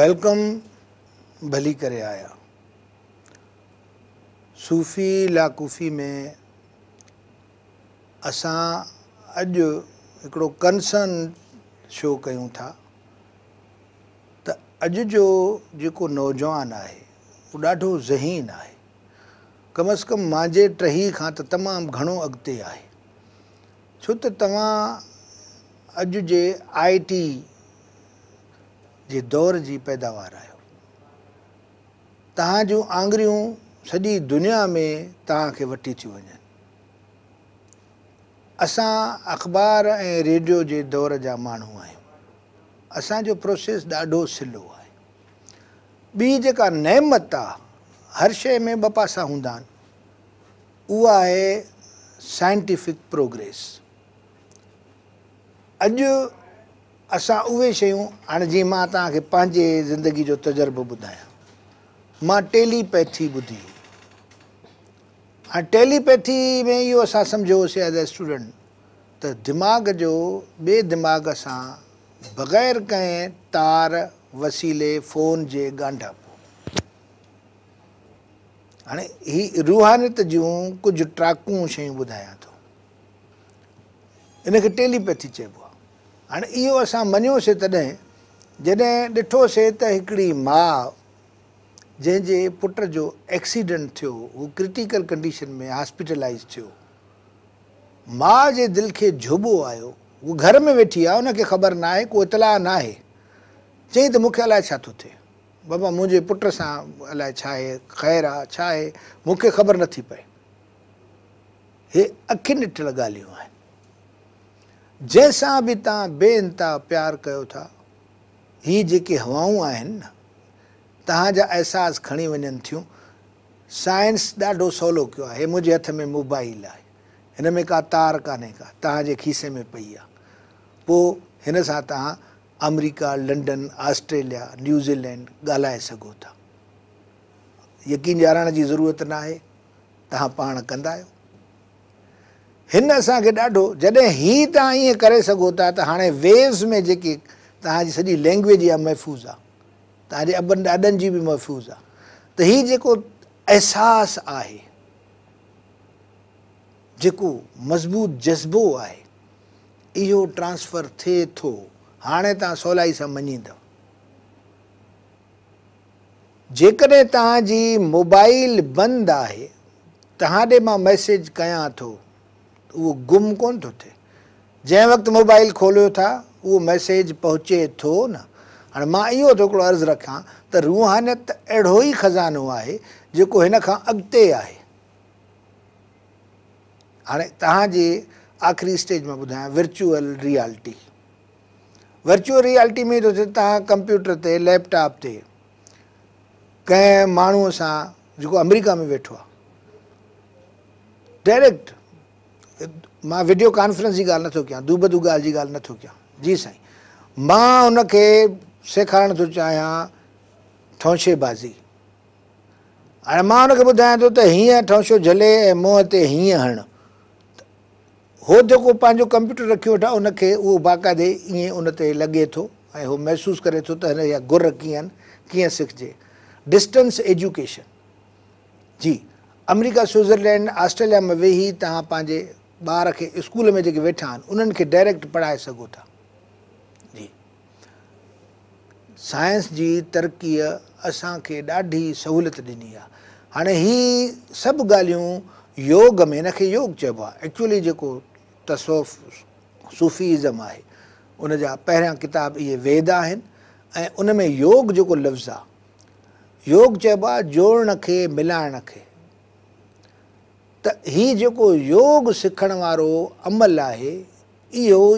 welcome بھلی کرے آیا صوفی لاقوفی میں اب ایک کنسن شو كروں تھا اج جو نوجوان ہے وہ كا ذہین ہے كم از كم ماں ٹہ تمام گھنو اگتے ہے چھو تو اج آئی ٹی دور پیدادوار ہے تاج آگر ساری دنیا میں تا وٹ وجن اخبار ریڈیو کے دور جا موسیس ڈاڑو سلو ہے بی جا نعمت ہر شع میں ب پاس ہوں وہ سائنٹفک پروگریس اج اب وہ شو جی میں پانے زندگی جو تجربہ بدائیں میں ٹریپیتھی بدھی ہاں ٹریپی میں یہاں سمجھو سی ایز اے اسٹوڈینٹ تو دماغ جو بے دماغ سے بغیر کار وسیلے فون کے گانڈا پو روحانیت جب ٹراک شھایاں تو ان کی ٹریپیتھی چ हाणे इहो असां मञियोसीं तॾहिं जॾहिं ॾिठोसीं त हिकिड़ी माउ जंहिंजे पुट जो एक्सीडेंट थियो हू क्रिटिकल कंडीशन में हॉस्पिटलाइज़ थियो माउ जे दिलि खे झुबो आयो हू घर में वेठी आहे हुनखे ख़बर न आहे को इतलाह न आहे चई त मूंखे अलाए छा थो थिए बाबा मुंहिंजे पुट सां अलाए छा आहे ख़ैरु आहे छा आहे मूंखे ख़बर नथी पए हे अखियुनि ॾिठल ॻाल्हियूं आहिनि जंहिंसां बि तव्हां बे इंता प्यारु कयो था हीअ जेके हवाऊं आहिनि न तव्हांजा अहसासु खणी वञनि थियूं साइंस ॾाढो सवलो कयो आहे हे मुंहिंजे हथ में मोबाइल आहे हिन में का तार कान्हे का तव्हांजे खीसे में पई आहे पोइ हिन सां तव्हां अमरिका लंडन ऑस्ट्रेलिया न्यूज़ीलैंड ॻाल्हाए सघो था यकीन ॼाणण जी ज़रूरत न आहे तव्हां पाण कंदा आहियो हिन असांखे ॾाढो जॾहिं ही तव्हां ईअं करे सघो था त हाणे वेव्स में जेकी तव्हांजी सॼी लैंग्वेज इहा महफ़ूज़ आहे तव्हांजे अबनि ॾाॾनि जी बि महफ़ूज़ आहे त हीउ जेको अहसास आहे जेको मज़बूत जज़्बो आहे इहो ट्रांसफर थिए थो हाणे तव्हां सवलाई सां मञींदव जेकॾहिं तव्हांजी मोबाइल बंदि आहे तव्हां ॾे मां मैसेज कयां थो उहो गुम कोन थो थिए जंहिं वक़्तु मोबाइल खोलियो था उहो मैसेज पहुचे थो न हाणे मां इहो थो हिकिड़ो अर्ज़ु रखां त रुहानत अहिड़ो ई ख़ज़ानो आहे जेको हिन खां अॻिते आहे हाणे तव्हांजे आख़िरी स्टेज मां ॿुधायां वर्चुअल रियालिटी वर्चुअल रियालिटी में थो थिए तव्हां कंप्यूटर ते लैपटॉप ते कंहिं माण्हूअ सां जेको अमेरिका में वेठो आहे डायरेक्ट मां वीडियो कॉन्फ्रेंस जी ॻाल्हि नथो कयां दू बधू ॻाल्हि जी ॻाल्हि नथो कयां जी साईं मां हुनखे सेखारण थो चाहियां ठोशेबाज़ी हाणे मां हुनखे ॿुधायां थो त हीअं ठोशो झले ऐं मुंहं ते हीअं हण हो जेको पंहिंजो कंप्यूटर रखियो वेठा उनखे उहो बाक़ाइदे ईअं उन ते लॻे थो ऐं उहो महसूसु करे थो त हिन जा गुर कीअं कीअं सिखिजे डिस्टेंस एजुकेशन जी अमेरिका स्विज़रलैंड ऑस्ट्रेलिया में वेही तव्हां पंहिंजे ॿार खे स्कूल में जेके वेठा आहिनि उन्हनि खे डायरेक्ट पढ़ाए सघो था जी साइंस जी तरक़ीअ असांखे ॾाढी सहूलियत ॾिनी आहे हाणे ही सभु ॻाल्हियूं योग में हिन खे योग चइबो आहे एक्चुअली जेको तसोफ़ सुफ़ी आहे उन जा पहिरियां किताब इहे वेद आहिनि ऐं उन में योग जेको लफ़्ज़ु आहे योग चइबो आहे जोड़ण खे मिलाइण खे یگ سیک امل ہے او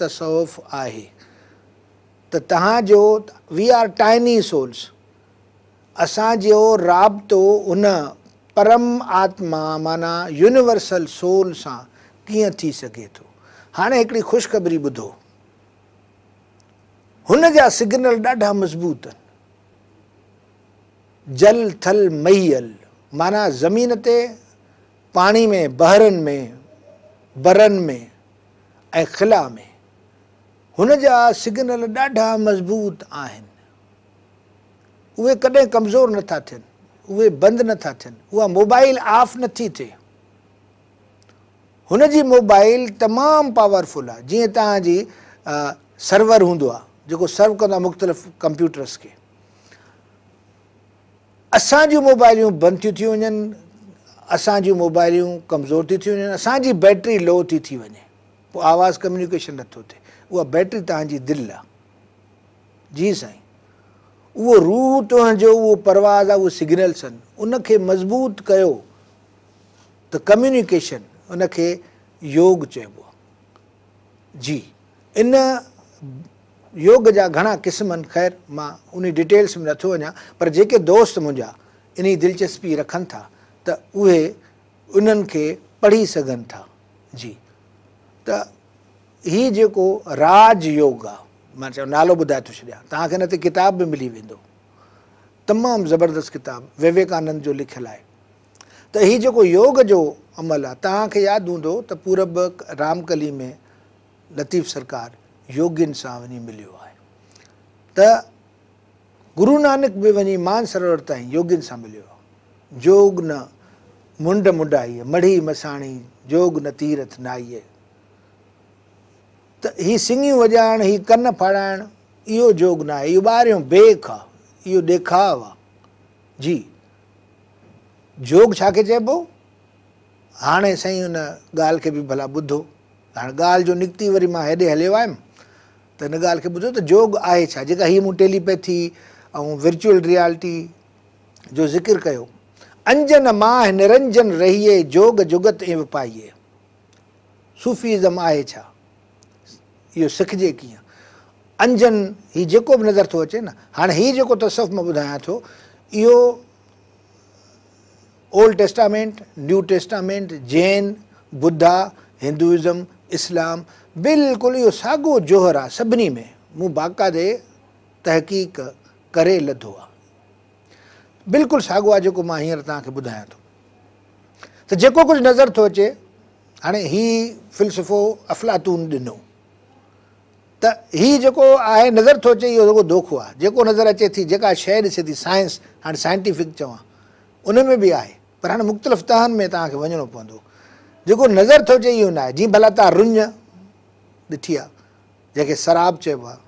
رصوف ہے تاج وی آر ٹائنی سولس اصاج رابطہ ان پرم آتما مانا یونیورسل سول سے کیے تھی سو ہاں ایک خوشخبری بدھو انہ سنل ڈاٹا مضبوط جل تھل مئی مان زمین पाणी में बहरनि में बरनि में ऐं ख़िला में हुन जा सिग्नल ॾाढा मज़बूत आहिनि उहे कॾहिं कमज़ोर नथा थियनि उहे बंदि नथा थियनि उहा मोबाइल ऑफ नथी थिए हुन जी मोबाइल तमामु पावरफुल आहे जीअं तव्हांजी सर्वर हूंदो आहे जेको सर्व कंदो आहे मुख़्तलिफ़ कंप्यूटर्स खे असांजूं मोबाइलियूं बंदि थियूं थी वञनि असां मोबाइलियूं कमज़ोर थी थी वञनि असांजी बैटरी लो थी थी वञे पोइ आवाज़ कम्युनिकेशन नथो थिए उहा बैटरी तव्हांजी दिलि आहे जी साईं उहो रूह तव्हां जो उहो परवाज़ आहे उहो सिग्नल्स आहिनि उनखे मज़बूत कयो त कम्युनिकेशन उनखे योग चइबो आहे जी इन योग जा घणा क़िस्म आहिनि ख़ैरु मां उन डिटेल्स में नथो वञा पर जेके दोस्त मुंहिंजा इन दिलचस्पी रखनि था ان کے پڑھی راج یوگ آالوں بدائے تو چا تک انتہ کتاب بھی ملی و تمام زبردست کتاب وویکانند جو لکھل ہے تو یہ جو یوگ جو عمل ہے تاد ہوں پورب رام کلی میں لطیف سرکار یوگن سے ملو نانک بھی وی مان سروور تا یوگن سے ملو نڈ منڈائی مڑ مسانی جو ن تیرھ نائی تھی وجائ یہ کن فاڑ یہ باروں بےخ آ یہ دکھاوا جی جو چھو ہاں سائی انالا بدھو ہاں گال جو نکتی ویری ہلو آم گال کے بدو تو جوگ ہے یہ ٹریپیتھی ورچل ریئلٹی جو ذکر کیا انجن ماہ نرنجن رہیے جوگ جگت ایو پائیے صفی ازم آئے یہ سکھ جائے کہ انجن ہی نظر تو اچے نا ہاں یہ تصف میں بدایاں تو یہ old testament new testament Jain Buddha Hinduism اسلام بالکل یہ ساگو جوہر آ سی میں منہ باقاعدے تحقیق کرے لدو آ बिल्कुलु साॻियो आहे जेको मां हींअर तव्हांखे ॿुधायां थो त जेको कुझु नज़र थो अचे हाणे हीउ फ़िलसफ़ो अफ़लातून ॾिनो त हीउ जेको आहे नज़र थो अचे इहो दोखो आहे जेको नज़र अचे थी जेका शइ ॾिसे थी साइंस हाणे साइंटिफिक चवां उन में बि आहे पर हाणे मुख़्तलिफ़ तहन में तव्हांखे वञिणो पवंदो जेको नज़र थो अचे इहो न आहे जीअं भला तव्हां रुञ ॾिठी आहे जंहिंखे शराब चइबो आहे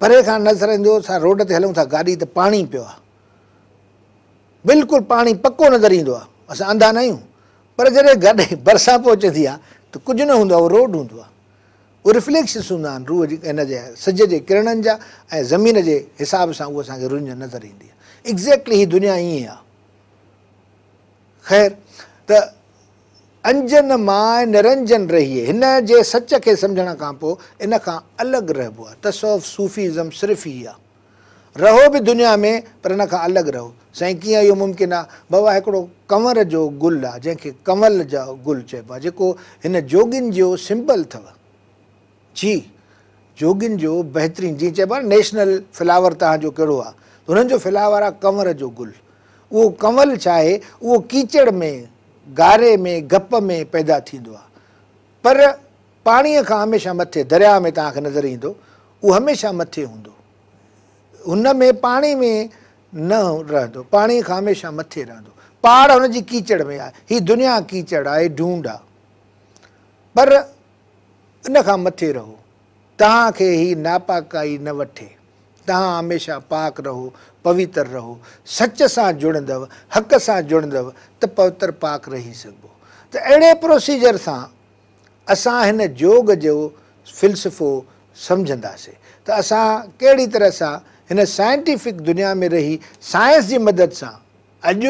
परे खां नज़र ईंदो असां रोड ते हलूं था गाॾी त पाणी पियो आहे बिल्कुलु पाणी पको नज़र ईंदो आहे असां अंधा न आहियूं पर जॾहिं गॾु बरसात पहुचंदी आहे त कुझु न हूंदो आहे उहो रोड हूंदो आहे उहो रिफ्लेक्शन्स हूंदा आहिनि रूह जी हिन जे सिज जे किरणनि जा ऐं ज़मीन जे हिसाब सां उहो असांखे रुंझ नज़र ईंदी आहे एग्ज़ेक्टली हीअ दुनिया ईअं आहे ख़ैर त अंजन माए निरंजन रही हिन जे सच खे सम्झण खां पोइ इन खां अलॻि रहिबो आहे त सौफ़ सुफ़ीज़म सिर्फ़ु ई आहे رہو بھی دنیا میں پر انہیں الگ رہو سائی کیوں ممکن ہے بابا کورر جو گل آ جن کے کمل جو گل چاہو ان جوگن جو سمپل ات جی جوگن جو بہترین جی چیشنل فلاور تاج آپ فلاور آر جو گل وہ کنو چائے وہ کیچڑ میں گارے میں گپ میں پیدا پر پانی کا ہمیشہ متے دریا میں تا نظر ہی وہ ہمیشہ متے ہوں ان میں پانی میں نہ رہ پانی کا ہمیشہ متے جی کیچڑ میں آئے ہی دنیا کیچڑ آ یہ ڈھونڈ آ پر ان متے رہو ناپاک آئی نہ تہاں ہمیشہ پاک رہو پویتر رہو سچ سات جڑ حق سے پویتر پاک رہ سب تو اڑے اساں سا جوگ جو فلسفو سمجھندہ سے تو اساں کیڑی طرح ساں ان سائنٹفک دنیا میں رہی سائنس کی مدد سے اج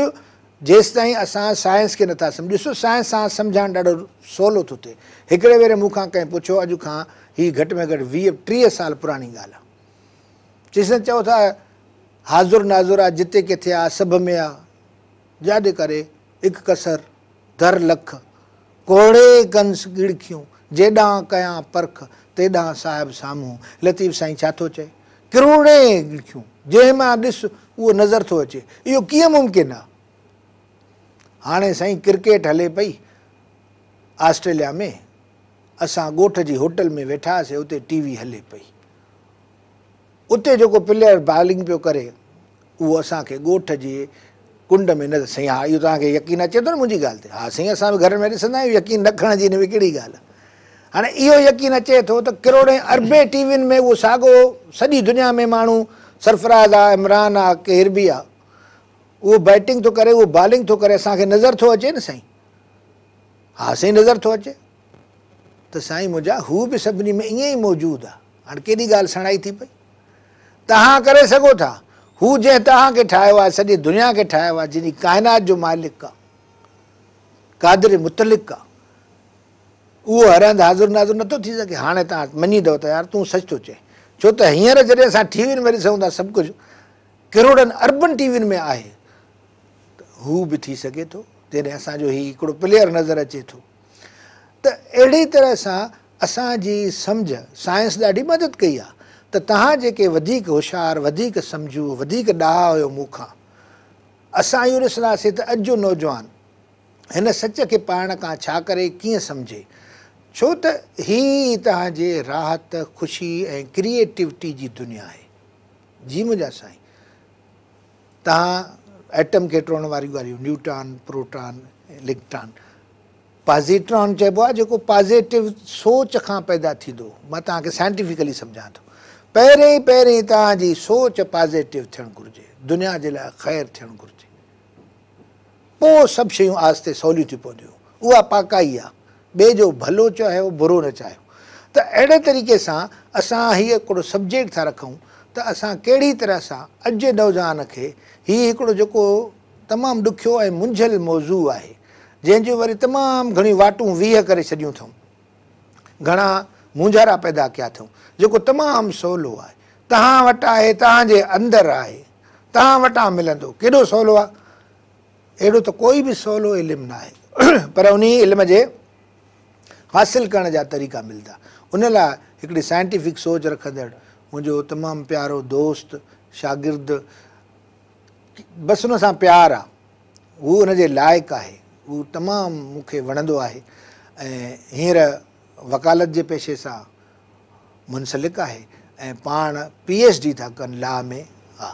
جیس تین اائنس کے نا سمجھ سو سائنس سے سمجھن سہلو توڑے بیر می پوچھو اجا ہاں گھٹ میں گھٹ وی ٹیر سال پرانی گال ہے جس سے چو تھا حاضر ناظر آ جتنے کتنے آ سب میں آج کرسر در لکھ کوڑے کنس گڑک جیڈاں کیا پرکھ تاحب ساموں لطیف سائی چائے किरोड़े लिखियूं जंहिं मां ॾिस उहो नज़र थो अचे इहो कीअं मुमकिन आहे हाणे साईं क्रिकेट हले पई ऑस्ट्रेलिया में असां ॻोठ जी होटल में वेठासीं उते टी वी हले पई उते जेको प्लेयर बॉलिंग पियो करे उहो असांखे ॻोठ जे कुंड में न साईं हा इहो तव्हांखे यकीन अचे थो न मुंहिंजी ॻाल्हि ते हा साईं असां बि घर में ॾिसंदा आहियूं यकीन न खणण जी हिन में कहिड़ी ॻाल्हि ہاں یہ یقین اچے تو کروڑے اربے ٹی وی میں وہ ساگ ساری دنیا میں مہنگ سرفراز آمران آر بھی آپ بیٹنگ تو کرے وہ بالگ تو اگر نظر تو اچے نا سر ہاں سی نظر تو اچے تو سائی مجھا ہو سبھی میں یہ موجود ہے ہر کی سرائی تھی پہ تا کر سکو جی تاوی آ سجی دیا جن کی کائنات جو مالک آدری متلک آ उहो हर हंधि हाज़ुरु नाज़ुर नथो थी सघे हाणे तव्हां मञी अथव त यार तूं सच थो चए छो त हींअर जॾहिं असां टीवीयुनि में ॾिसूं था सभु कुझु किरोड़नि अरबनि टीवीनि में आहे त हू बि थी सघे थो जॾहिं असांजो हीउ हिकिड़ो प्लेयर नज़र अचे थो त अहिड़ी तरह सां असांजी सम्झ साइंस ॾाढी मदद कई आहे त तव्हां जेके वधीक होशियारु वधीक सम्झो वधीक ॾाह हुयो मूंखां असां इहो ॾिसंदासीं त अॼु जो नौजवान हिन सच खे पाइण खां छा करे कीअं सम्झे چھوت ہی تہذی راحت خوشی کریٹوٹی دنیا ہے جی سائی تا ایٹم کے ٹوالی نوٹان پروٹان الیکٹران پازیٹان چھو پازیٹو سوچ کا پیدا میں تا سائنٹفکلی سمجھا تو پہ پہ سوچ پازیٹو تھن گرجی دنیا خیر سب شی سہلی تھی پہنچ پاک ॿिए जो भलो चाहियो बुरो न चाहियो त अहिड़े तरीक़े सां असां हीअ हिकिड़ो सब्जेक्ट था रखूं त असां कहिड़ी तरह सां अॼु जे नौजवान खे हीउ हिकिड़ो जेको तमामु ॾुखियो ऐं मुंझियलु मौज़ू आहे जंहिंजूं वरी तमामु घणियूं वाटूं वीह करे छॾियूं अथऊं घणा मुंझारा पैदा कया अथऊं जेको तमामु सवलो आहे तव्हां वटां आहे तव्हांजे अंदर आहे तव्हां वटां मिलंदो केॾो सवलो आहे अहिड़ो त कोई बि सवलो इल्मु न आहे पर उन इल्म जे हासिलु करण जा तरीक़ा मिलंदा उन लाइ हिकिड़ी साइंटिफिक सोच रखंदड़ मुंहिंजो तमामु प्यारो दोस्त शागिर्दु बसि हुन सां प्यारु आहे हू हुनजे लाइक़ु आहे हू तमामु मूंखे वणंदो आहे ऐं हींअर वकालत जे पेशे सां मुंसलिकु आहे ऐं पाण पी एच डी था कनि लाह में हा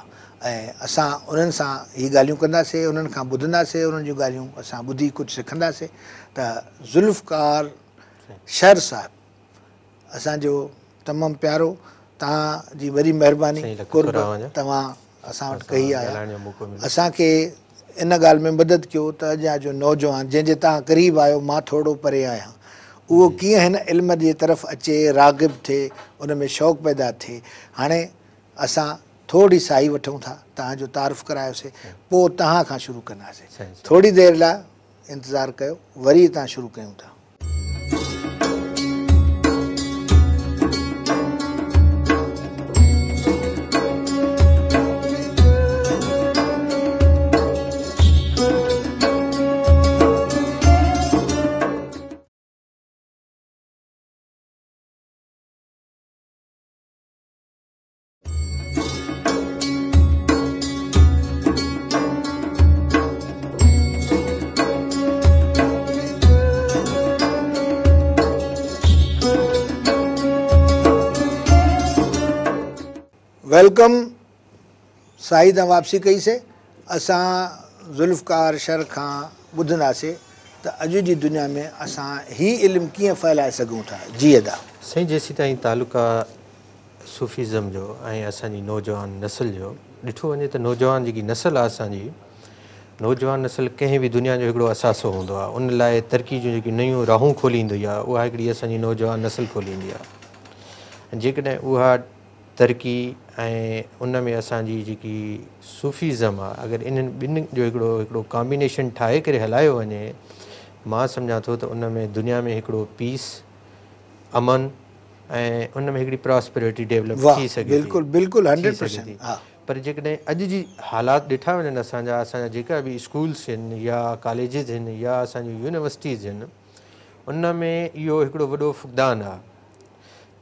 ऐं असां उन्हनि सां हीअ ॻाल्हियूं कंदासीं उन्हनि खां ॿुधंदासीं उन्हनि जूं ॻाल्हियूं असां ॿुधी कुझु सिखंदासीं त ज़ुल्फकार शर साहिबु असांजो तमामु प्यारो तव्हां जी वरी महिरबानी तव्हां असां वटि कई आहियो असांखे इन ॻाल्हि में मदद कयो त अञा जो नौजवान जंहिंजे तव्हां क़रीब आहियो मां थोरो परे आहियां उहो कीअं हिन इल्म जी तरफ़ अचे रागिब थिए उन में शौक़ु पैदा थिए हाणे असां थोरी साई वठूं था तव्हांजो तारीफ़ करायोसीं पोइ तव्हां खां शुरू कंदासीं थोरी देरि लाइ इंतज़ारु कयो वरी हितां शुरू कयूं था वेलकम साईं त वापसी कईसीं असां ज़ुल्फकार शर खां ॿुधंदासीं त अॼु जी दुनिया में असां हीउ इल्मु कीअं फैलाए सघूं था जीअ साईं जेसीं ताईं तालुका सुफ़ीज़म जो ऐं असांजी नौजवान नसल जो ॾिठो वञे त नौजवान जेकी नसल आहे असांजी नौजवान नसल कंहिं बि दुनिया जो हिकिड़ो असासो हूंदो आहे उन लाइ तरक़ी जूं जेकी नयूं राहूं खोलींदी आहे उहा हिकिड़ी असांजी नौजवान नसल खोलींदी आहे जेकॾहिं उहा ترقی ان میں ابھی سوفیزم آگر ان بنو کمبینیشن ٹھائے کریں سمجھا تو ان میں دنیا میں ایک پیس امن ان میں پراسپریٹ ڈیولپل بالکل جی اجات ڈاً اگر بھی اسکولس ان کالجز ہیں یا اب یونیورسٹیز ان میں یہ وقدان ہے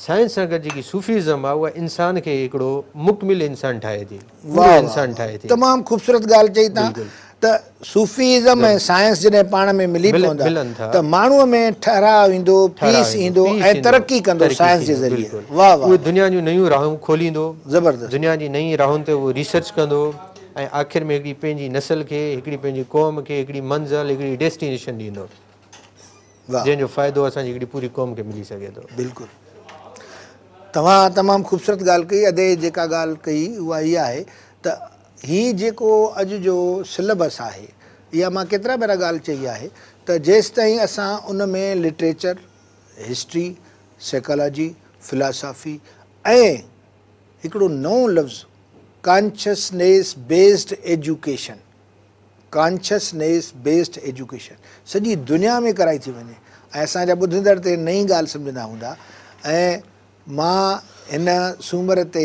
سائنس سے گیفیزم جی ہے وہ انسان دنیا کی جی نئی راہوں ॾींदो जंहिंजो फ़ाइदो असांजी हिकिड़ी पूरी क़ौम खे मिली सघे थो बिल्कुलु تو تمام خوبصورت گال ادے گال یہ تو یہ اج جو سلبس ہے یہاں کترا بیرا چاہیے تو جس تعیم اصا ان میں لٹریچر ہسٹری سائیکالوجی فلاسافی نو لفظ consciousness based education consciousness based education ساری دنیا میں کرائی تھی وجے اور اچانک بدند نئی گال سمجھا ہوں मां हिन सूमर ते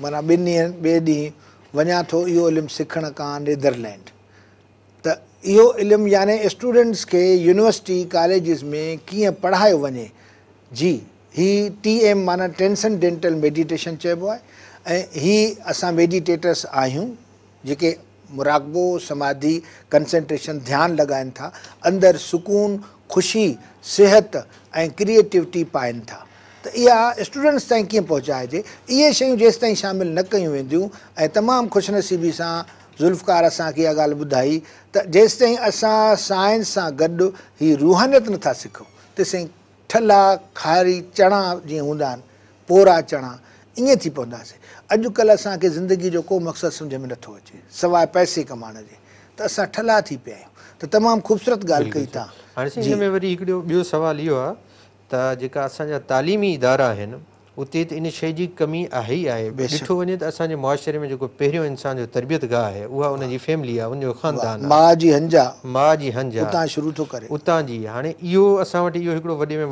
माना ॿिनि ॾींहंनि ॿिए ॾींहुं वञा थो इहो इल्मु सिखण खां नेदरलैंड त इहो इल्मु याने स्टूडेंट्स खे यूनिवर्सिटी कॉलेजिस में कीअं पढ़ायो वञे जी ही टी एम माना टेंसन डेंटल मेडिटेशन चइबो आहे ऐं ही असां मेडिटेटर्स आहियूं जेके मुराक़बो समाधि कंसंट्रेशन ध्यानु लॻाइनि था अंदरि सुकून ख़ुशी सिहत ऐं क्रिएटिविटी पाइनि था त इहा स्टूडेंट्स ताईं कीअं पहुचाइजे इहे शयूं जेसि ताईं शामिलु न कयूं वेंदियूं ऐं तमामु ख़ुशनसीबी सां ज़ुल्फकार असांखे इहा ॻाल्हि ॿुधाई त जेसि ताईं असां साइंस सां गॾु ही रुहानीत नथा सिखूं तेसि ताईं ठला खारी चणा जीअं हूंदा आहिनि पोरा चणा ईअं थी पवंदासीं अॼुकल्ह असांखे ज़िंदगी जो को मक़सदु सम्झ में नथो अचे सवाइ पैसे कमाइण जे त असां ठला थी पिया आहियूं त तमामु ख़ूबसूरत ॻाल्हि कई तव्हां हाणे वरी हिकिड़ो ॿियो इहो आहे تعلیمی ادارہ اتنی تین شے کی کمی آئی ہے دکھو وجہ تو اباشرے میں پہروں انسان جو تربیت گاہ ہے فیملی خاندان شروع کریں اتنا جی ہاں یہ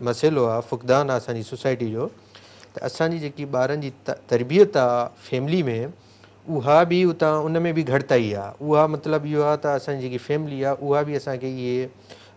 مسئلے آ فقدان سوسائٹی جو ابھی بار تربیت آ فیملی میں وہاں ان میں بھی گھٹت مطلب یہ فیملی وہ اکا کے یہ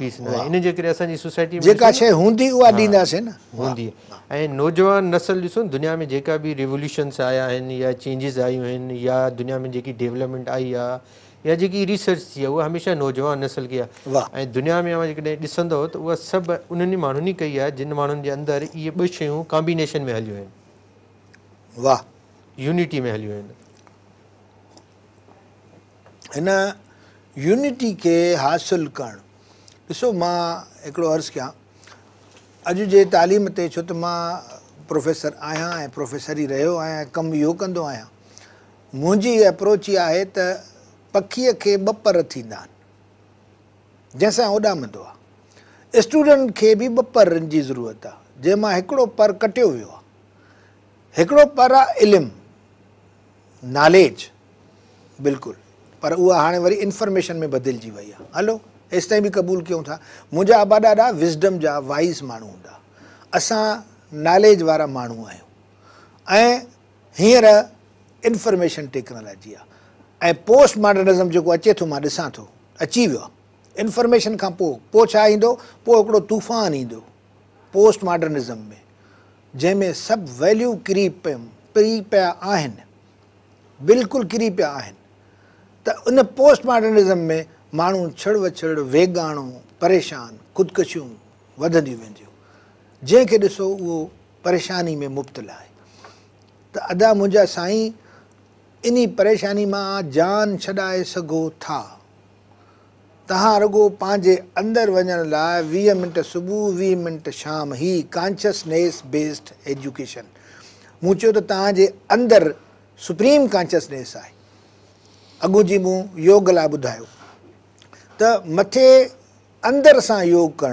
پیس نہ ان کے سوسائٹی نوجوان نسل دنیا میں ریولیوشنس آیا چینجیز آئیں یا دنیا میں ڈیولپمنٹ آئی ریسرچ کی نوجوان نسل کی دنیا میں وہ سب ان کی جن مجر یہ بہت کانبینیشن میں ہلو یونیٹی میں اسض کیا کہاں اجی تعلیم سے چھو تو پروفیسر آیا پوفیسر ہی رہو آئیں کم یہاں میری اپروچ یہ ہے تو پک کے بہت جیسا اڈامد آ اسٹوڈینٹ کے بھی بن کی ضرورت ہے جیماڑو پر کٹو ویو آل نالج بالکل پر وہ ہاں وی اِنفرمیشن میں بدل گئی ہے ہلو اس قبول کروں با ڈاڈا وزڈم وائز مان ہوں اصان نالج والا مانو آنفرمیشن ٹیکنالوجی ہے پوسٹ ماڈرنزم جو اچے تو ڈسان تو اچی ویو انفرمیشن کا طوفان ادوس ماڈرنزم میں جن میں سب ویلو کم کھا بالکل کھانے انسٹ ماڈرزم مو چڑ وچڑ وےگانو پریشان خودکش وسو وہ پریشانی میں مبتلا تدا مجھے سائی انشانی میں جان چڑائے سگ رگو پانچ اندر وجہ لائے وی منٹ صبح وی منٹ شام ہی کانشنس بیسڈ ایجوکیشن مجھے اندر سپریم کانشسنس ہے اگو جی یوگ لا بدھا ت مت اندر سا یگ کر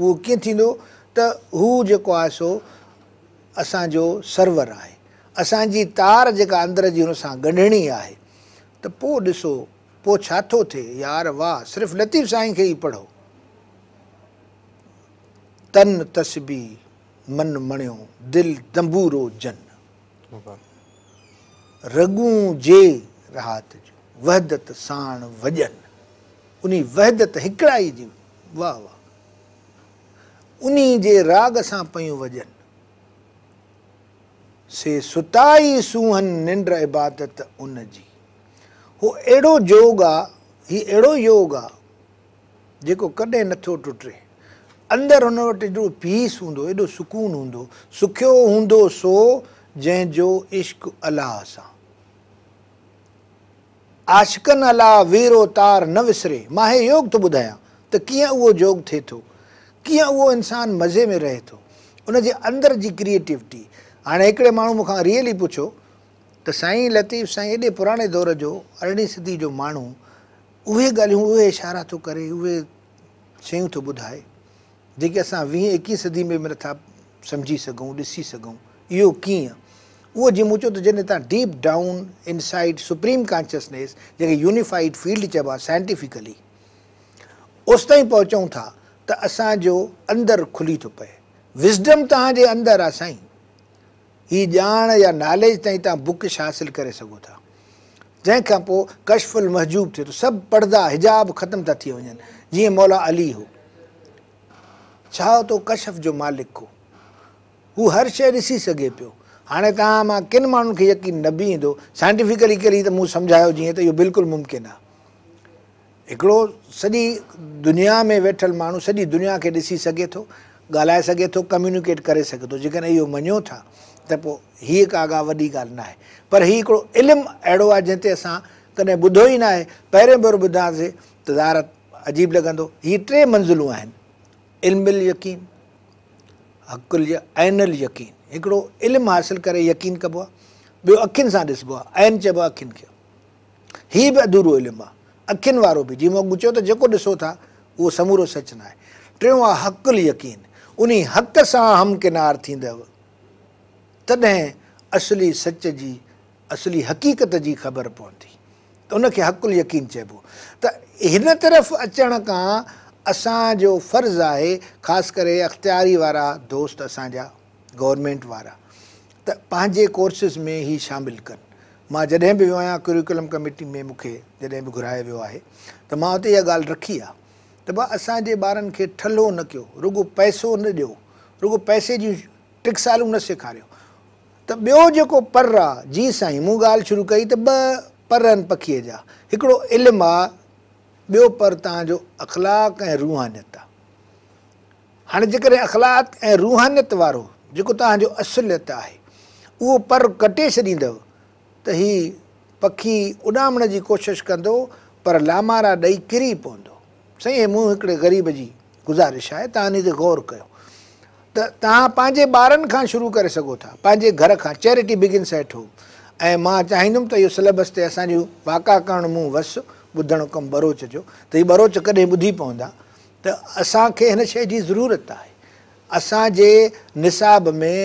وہ کی سو اصانو سرور ہے اصان تار جا ان گڑھنی ہے تو ڈسو پوش تھے یار واہ صرف لطیف سائی کے ہی پڑھو تن تسبی من من دل دمبور جن رگوں کے رات جو وحد سا وجن ان وحد ایکڑا ہی انگ سے پیجن سی سی سوح عبادت انہ اڑو یگ آ یہ اڑو یوگ آ جب کدیں نہ تھو ٹوٹے اندر ان پیس ہوں ایڈو سکون ہوں سکھ سو جی عشق الحا آشکن الا ویرو تار نہ وسرے میں یہ یوگ تو بدائیاں تو کم وہ یوگ تھے تو انسان مزے میں رہے تو ان کے اندر جی کریئٹوٹ ہاں ایک موکھا ریئلی پوچھو تو سائی لطیف سائی ایڈے پرانے دور جو ار سدیوں کا مو گال اشارہ تو کرے وہ شدائے جی اصل وی اکی سدی میں نتا سمجھی سوں یہ وہ جی جی deep down inside supreme consciousness جی یونیفائیڈ فیلڈ چب سائنٹفیکلی اوس تھی پہنچوں تھا تو اصانوں اندر کُلی تو پہ وزڈم تعلیم اندر آ سائی یہ جان یا نالج تک حاصل کر سو تھا جن کا پشفل محجوب تھے تو سب پردا ہجاب ختم تھا وجہ جی مولا علی ہو چاہ تو کشف جو مالک ہو وہ ہر شی سے پی हाणे तव्हां मां किन माण्हुनि खे यकीन न बि ईंदो साइंटिफ़िकली कहिड़ी त मूं सम्झायो जीअं त इहो बिल्कुलु मुमकिन आहे हिकिड़ो सॼी दुनिया में वेठल माण्हू सॼी दुनिया खे ॾिसी सघे थो ॻाल्हाए सघे थो कम्यूनिकेट करे सघे थो जेकॾहिं इहो मञो था त पोइ हीअ का वॾी ॻाल्हि न आहे पर हीउ हिकिड़ो इल्मु अहिड़ो आहे जंहिं ते असां कॾहिं ॿुधो ई न आहे पहिरियों भेरो ॿुधासीं त ज़ारत अजीब लॻंदो हीअ टे मंज़िलूं आहिनि इल्मिल यकीन हक़ुल ऐनल यकीन ایکڑ علم حاصل کری یقین کہبو آئی اخین سے اہم چیب بھی ادھورا علم اخن والوں بھی جی وہ چیز ڈسو تھا وہ سمورو سچ نہ ٹھیک ہے حق یقین ان حق سے ہمکینار تین اصلی سچ کی اصلی حقیقت کی خبر پڑتی ان کے حق ال یقین چبب تر طرف اچھا اصاج فرض آئے خاص کر اختیاری والا دوست اصانا गवर्नमेंट वारा त पंहिंजे कोर्सिस में ई शामिलु कनि मां जॾहिं बि वियो आहियां क्यूकुलम कमेटी में मूंखे जॾहिं बि घुरायो वियो आहे त मां हुते इहा ॻाल्हि रखी आहे त भाउ असांजे ॿारनि खे ठलो न कयो रुगो पैसो न ॾियो रुगो पैसे जी टिकसालूं न सेखारियो त ॿियो जेको पर आहे जी साईं मूं ॻाल्हि शुरू कई त ॿ पर आहिनि पखीअ जा हिकिड़ो इल्मु आहे ॿियो पर तव्हांजो अख़लाक़ ऐं रुहानयत आहे हाणे जेकॾहिं अख़लाक़ ऐं रुहनियत वारो जेको तव्हांजो असुलियत आहे उहो पर कटे छॾींदव त ही पखी उॾामण जी कोशिशि कंदो पर लामारा ॾेई किरी पवंदो साईं ही मूं हिकिड़े ग़रीब जी गुज़ारिश आहे तव्हां हिन ते ग़ौर कयो त तव्हां पंहिंजे ॿारनि खां शुरू करे सघो था पंहिंजे घर खां चैरिटी बिगिन सेट हो ऐं मां चाहींदुमि त इहो सिलेबस ते असांजो वाका करणु मूं वसि ॿुधणु कमु बरोच जो त हीअ बरोच कॾहिं ॿुधी पवंदा त असांखे हिन शइ जी ज़रूरत आहे اساں جے نساب میں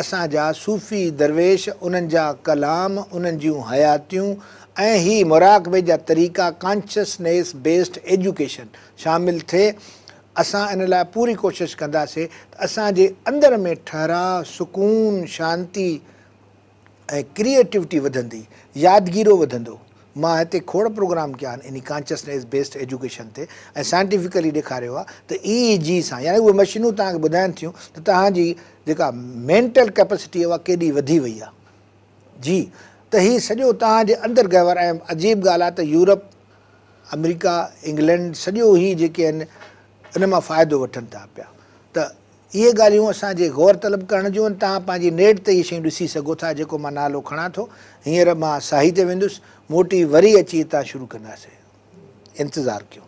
اساں جا صوفی درویش انن جا کلام انن جیوں حیاتیوں حیات ہی مراقبے جا طریقہ کانچسنیس بیسٹ ایڈوکیشن شامل تھے اساں ان اِن پوری کوشش کندہ سے اساں جے اندر میں ٹہرا سکون شانتی کریٹوٹیٹ بدی یادگی وی मां हिते खोड़ प्रोग्राम कया आहिनि इन कॉन्शियसनेस बेस्ड एजुकेशन ते ऐं साइंटिफिकली ॾेखारियो आहे त ई ई जी सां यानी उहे मशीनूं तव्हांखे ॿुधाइनि थियूं त तव्हांजी जेका मेंटल कैपेसिटी उहा केॾी वधी वई आहे जी त हीउ सॼो तव्हांजे अंदरि गवर ऐं अजीब ॻाल्हि आहे त यूरोप अमेरिका इंग्लैंड सॼो ई जेके आहिनि इन मां फ़ाइदो वठनि था पिया त इहे ॻाल्हियूं असांजे ग़ौर तलब करण जूं आहिनि तव्हां पंहिंजी नेट ते इहे शयूं ॾिसी सघो था जेको मां नालो खणा थो हींअर मां साही ते वेंदुसि मोटी वरी अची हितां शुरू कंदासीं इंतज़ारु कयो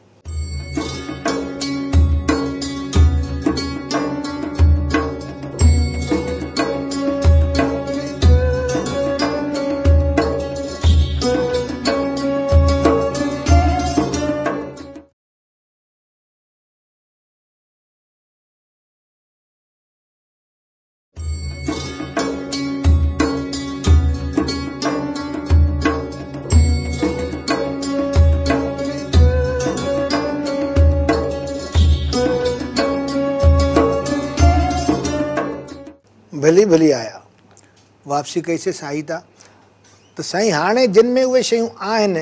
گھلی بھلی آیا واپسی کئی سی سائی تا تو سائی ہاں جن میں وہ شعیب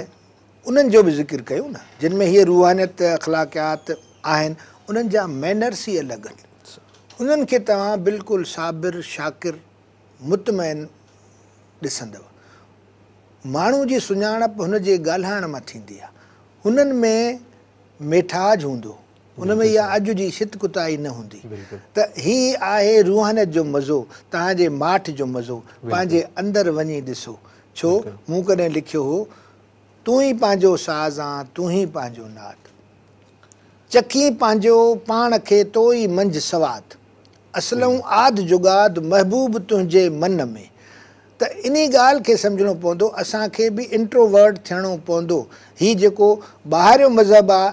ان بھی ذکر کروں نا جن میں یہ روحانیت اخلاقیات انرس ہی الگ ان بالکل سابر شاکر مطمئن ڈسند مانو کی سجانپ ان کے گالی ان میں میٹاج ہوں उन में इहा अॼु जी शिदकुताई न हूंदी त ही आहे रुहन जो मज़ो तव्हांजे माठ जो मज़ो पंहिंजे अंदरि वञी ॾिसो छो मूं कॾहिं लिखियो हो तूं ई पंहिंजो साज़ आहे तूं ई पंहिंजो नात चखी पंहिंजो पाण खे तो ई मंझि सवाद असल आद जुगाद महबूब तुंहिंजे मन में त इन ॻाल्हि खे सम्झणो पवंदो असांखे बि इंट्रोवर्ट थियणो पवंदो हीउ जेको ॿाहिरियों मज़हबु आहे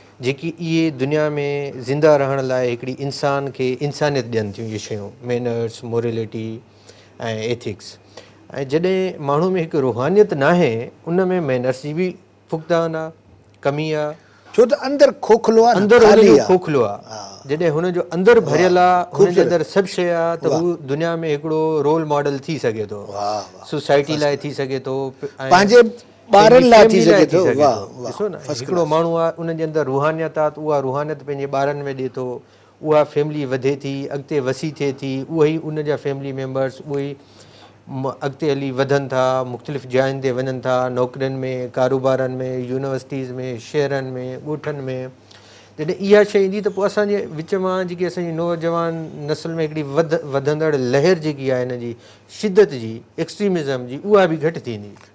जेकी इहे दुनिया में ज़िंदा रहण लाइ हिकिड़ी इंसान खे इंसानियत ॾियनि थियूं इहे शयूं मैनर्स मोरेलिटी ऐं एथिक्स ऐं जॾहिं माण्हू में हिकु रुहानियत न आहे उन में मैनर्स जी बि फुकदान आहे कमी आहे छो त अंदरि खोखलो आहे अंदरि खोखलो आहे जॾहिं हुनजो अंदरि भरियल आहे हुनजे अंदर सभु शइ आहे त हू दुनिया में हिकिड़ो रोल मॉडल थी सघे थो सोसाइटी लाइ थी सघे थो पंहिंजे ॾिसो न हिकिड़ो माण्हू आहे उन्हनि जे अंदरि रुहनियत आहे त उहा रुहानत पंहिंजे ॿारनि में ॾिए थो उहा फैमिली वधे थी अॻिते वसी थिए थी उहेई उन जा फैमिली मेंबर्स उहेई अॻिते हली वधनि था मुख़्तलिफ़ जाइनि ते वञनि था नौकिरियुनि में कारोबारनि में यूनिवर्सिटीस में शहरनि में ॻोठनि में जॾहिं इहा शइ ईंदी त पोइ असांजे विच मां जेकी असांजी नौजवान नसल में हिकिड़ी वधंदड़ लहर जेकी आहे हिन जी शिदत जी एक्स्ट्रीमिज़म जी उहा बि घटि थींदी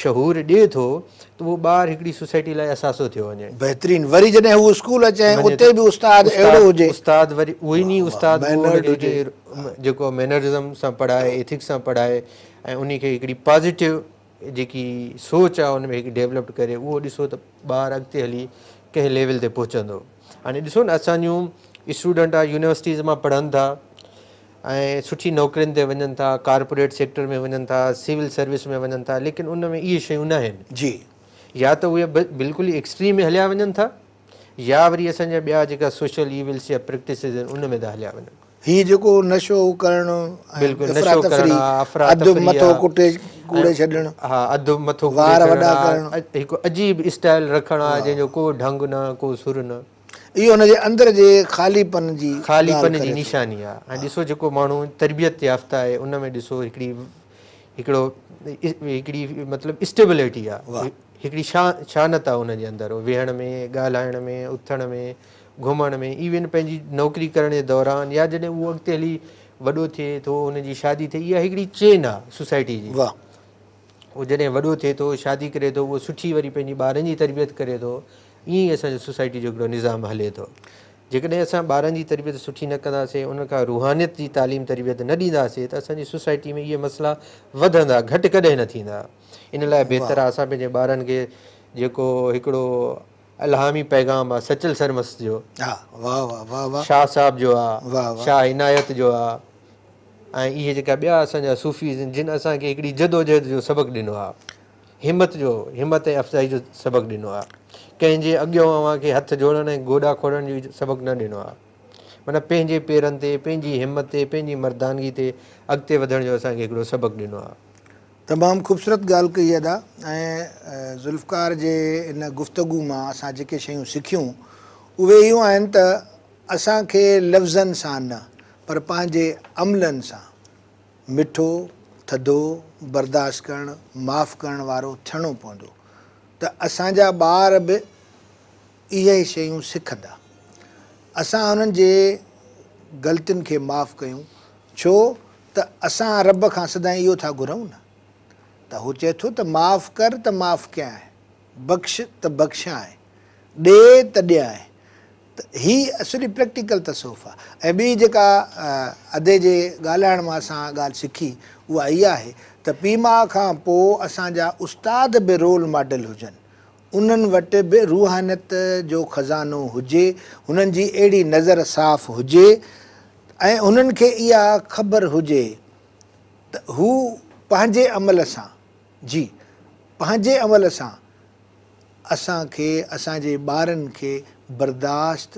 शहूर ॾिए थो त उहो ॿार हिकिड़ी सोसाइटी लाइ असासो थियो वञे बहितरीन वरी जॾहिं हू स्कूल अचे उते बि उस्ताद अहिड़ो हुजे उस्ताद वरी उहो ई उस्तादु जेको मैनरिज़म सां पढ़ाए एथिक्स सां पढ़ाए ऐं उनखे हिकिड़ी पॉज़िटिव जेकी सोच आहे उन में डेवलप करे उहो ॾिसो त ॿार अॻिते हली कंहिं लेवल ते पहुचंदो हाणे ॾिसो न असांजूं स्टूडेंट आहे यूनिवर्सिटीज़ मां पढ़नि था ऐं सुठी नौकिरियुनि ते वञनि था कार्पोरेट सेक्टर में वञनि था सिविल सर्विस में वञनि था लेकिन उन में इहे शयूं न आहिनि जी या त उहे बिल्कुलु ई एक्सट्रीम में हलिया वञनि था या वरी असांजा ॿिया जेका सोशल या इवेंट्स आहिनि उन में था हलिया वञनि जेको नशो करणु बिल्कुलु हिकु अजीब स्टाइल रखणु आहे जंहिंजो को ढंग न को सुर न इहो हुन जे अंदर जे ख़ालीपन जी ख़ालीपन जी निशानी आहे ऐं ॾिसो जेको माण्हू तरबियत याफ़्ता आहे उन में ॾिसो हिकिड़ी हिकिड़ो हिकिड़ी मतिलबु स्टेबिलिटी आहे हिकिड़ी शा शानत आहे हुनजे अंदरि वेहण में ॻाल्हाइण में उथण में घुमण में इवन पंहिंजी नौकिरी करण जे दौरान या जॾहिं उहो अॻिते हली वॾो थिए थो हुनजी शादी थिए इहा हिकिड़ी चेन आहे सोसाइटी जी वाह उहो जॾहिं वॾो थिए थो शादी करे थो उहो सुठी वरी पंहिंजी ॿारनि जी तरबियत करे थो یہاں سوسائٹی جو نظام ہلے تو جدید اب بار کی تربیت سٹھی نہ کردے ان روحانیت کی تعلیم تربیت نہ ڈیناسے تو ابھی سوسائٹی میں یہ مسئلہ بدند گھٹ کدہ نہ ان لائف بہتر آنے بارے الہامی پیغام آ سچل سرمس جو عنائت جوفیز جن اکڑی جد و جہد جو سبق دنوں جو ہمت افزائی جو سبق دنوں कंहिंजे अॻियो अव्हांखे हथु जोड़ण ऐं गोॾा खोलण जो सबक़ु न ॾिनो आहे माना पंहिंजे पेरनि ते पंहिंजी हिमत ते पंहिंजी मर्दानगी ते अॻिते वधण जो असांखे हिकिड़ो सबक़ु ॾिनो आहे तमामु ख़ूबसूरत ॻाल्हि कई अदा ऐं ज़ुल्फकार जे इन गुफ़्तगु मां असां जेके शयूं सिखियूं उहे इहो आहिनि त असांखे लफ़्ज़नि सां न पर पंहिंजे अमलनि सां मिठो थधो बर्दाश्त करणु माफ़ु करण वारो थियणो पवंदो त असांजा ॿार बि इहे ई शयूं सिखंदा असां उन्हनि जे ग़लतियुनि खे माफ़ु कयूं छो त असां रब खां सदाईं इहो था घुरूं न त हू चए थो त माफ़ु कर त माफ़ु कया बख़्श त बख़्शा आहे ॾे त ॾियां त हीअ असली प्रैक्टिकल तसफ़ आहे ऐं ॿी जेका अधे जे ॻाल्हाइण मां असां ॻाल्हि सिखी उहा इहा आहे त पीउ माउ खां पोइ असांजा उस्ताद बि रोल मॉडल हुजनि उन्हनि वटि बि रुहानत जो ख़ज़ानो हुजे हुननि जी अहिड़ी नज़र साफ़ हुजे ऐं उन्हनि खे इहा ख़बर हुजे त हू पंहिंजे अमल सां जी पंहिंजे अमल सां असांखे असांजे ॿारनि खे बर्दाश्त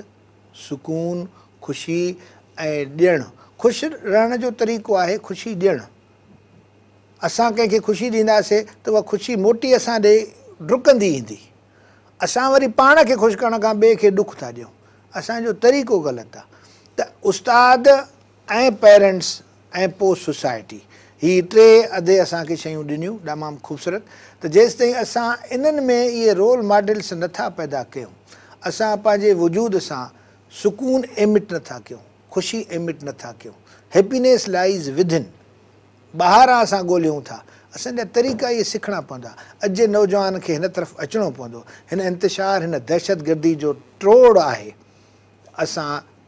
सुकून ख़ुशी ऐं ॾियणु ख़ुशि रहण जो तरीक़ो आहे ख़ुशी ॾियणु असां कंहिंखे ख़ुशी ॾींदासीं त उहा ख़ुशी मोटी असां ॾे डुकंदी ईंदी असां वरी पाण खे ख़ुशि करण खां ॿिए खे ॾुख था ॾियूं असांजो तरीक़ो ग़लति आहे त उस्ताद ऐं पेरेंट्स ऐं पोइ सोसाइटी हीअ टे अधे असांखे शयूं ॾिनियूं तमामु ख़ूबसूरत त जेसि ताईं असां इन्हनि में इहे रोल मॉडल्स नथा पैदा कयूं असां पंहिंजे वजूद सां सुकून एमिट नथा कयूं ख़ुशी एमिट नथा कयूं हैप्पीनेस लाइज़ विदिन ॿाहिरां असां ॻोल्हियूं था असांजा तरीक़ा इहे सिखणा पवंदा अॼु जे नौजवान खे हिन तरफ़ अचिणो पवंदो हिन इंतिशार हिन दहशतगर्दी जो ट्रोड़ आहे असां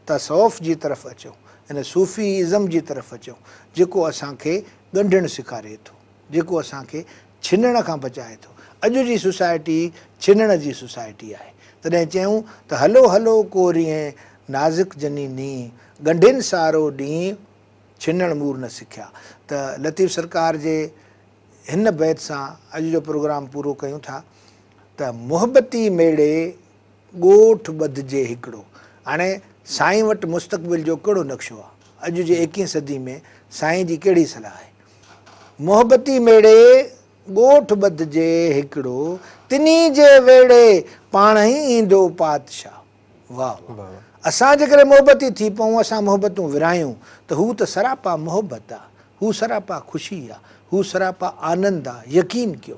तसौफ़ जी तरफ़ अचूं हिन सुफ़ी इज़म जी तरफ़ अचूं जेको असांखे ॻंढणु सेखारे थो जेको असांखे छिनण खां बचाए थो अॼु जी सोसाइटी छिनण जी सोसाइटी आहे तॾहिं चयूं त हलो हलो कोरीअ नाज़ुक जनी नी ॻंढिन सारो ॾींहुं छिनण मूर न सिखिया त लतीफ़ सरकार जे हिन बैत सां अॼु जो प्रोग्राम पूरो कयूं था त मुहबती मेड़े ॻोठ ॿधजे हिकिड़ो हाणे साईं वटि मुस्तक़बिल जो कहिड़ो नक्शो आहे अॼु जे एकवीह सदी में साईं जी कहिड़ी सलाह आहे मुहबती मेड़े ॻोठ ॿधजे हिकिड़ो जे वेड़े पाण ई ईंदो पातशाह वाह असां जेकॾहिं करे मोहबती थी पऊं असां मोहबतूं विरिहायूं त हू त सरापा मोहबत आहे हू सरापा ख़ुशी आहे हू सरापा आनंद आहे यकीन कयो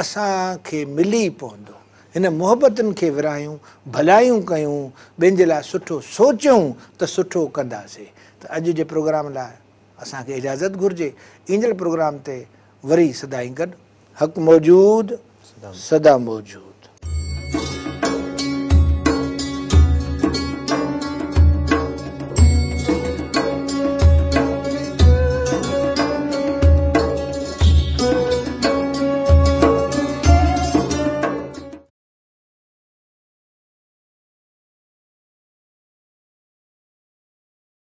असांखे मिली पवंदो हिन मोहबतुनि खे विरिहायूं भलायूं कयूं ॿियनि जे लाइ सुठो सोचियूं त सुठो कंदासीं त अॼु जे प्रोग्राम लाइ असांखे इजाज़त घुरिजे ईंदड़ प्रोग्राम ते वरी सदाईं गॾु हक़ु मौजूदु सदा मौजूदु